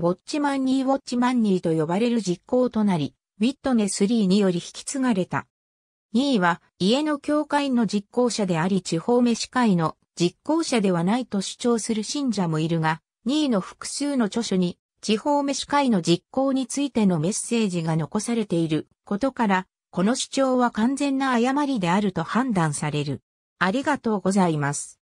ウォッチマンニーウォッチマンニーと呼ばれる実行となり、ウィットネスリーにより引き継がれた。2位は家の教会の実行者であり地方飯会の実行者ではないと主張する信者もいるが、2位の複数の著書に地方飯会の実行についてのメッセージが残されていることから、この主張は完全な誤りであると判断される。ありがとうございます。